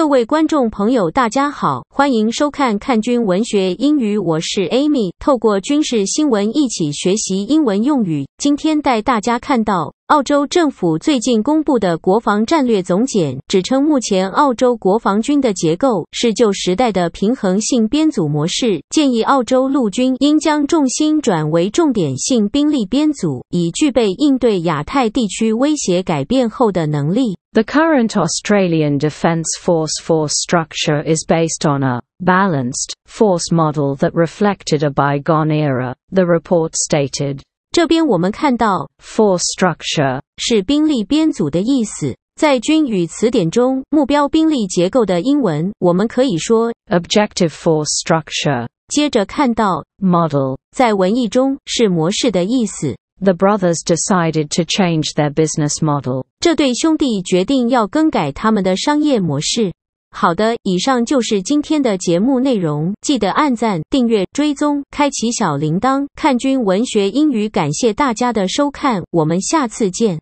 各位观众朋友，大家好，欢迎收看看军文学英语，我是 Amy，透过军事新闻一起学习英文用语。今天带大家看到澳洲政府最近公布的国防战略总检，指称目前澳洲国防军的结构是旧时代的平衡性编组模式，建议澳洲陆军应将重心转为重点性兵力编组，以具备应对亚太地区威胁改变后的能力。The current Australian Defence Force force structure is based on a balanced force model that reflected a bygone era, the report stated. 这边我们看到 Force structure 是兵力编组的意思，在军语词典中，目标兵力结构的英文我们可以说。 objective force structure 接着看到 model. 在文艺中是模式的意思， The brothers decided to change their business model. 这对兄弟决定要更改他们的商业模式。好的，以上就是今天的节目内容，记得按赞、订阅、追踪，开启小铃铛，看君文学英语。感谢大家的收看，我们下次见。